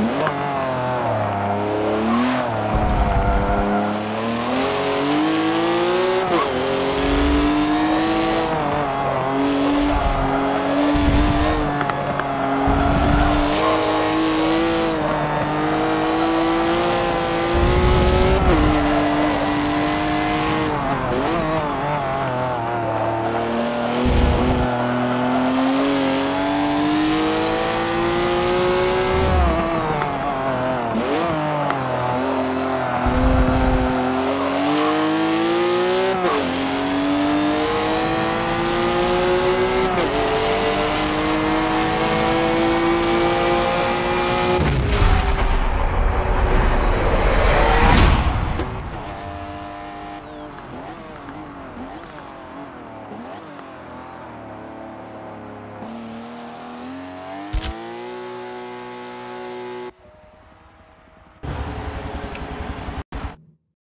no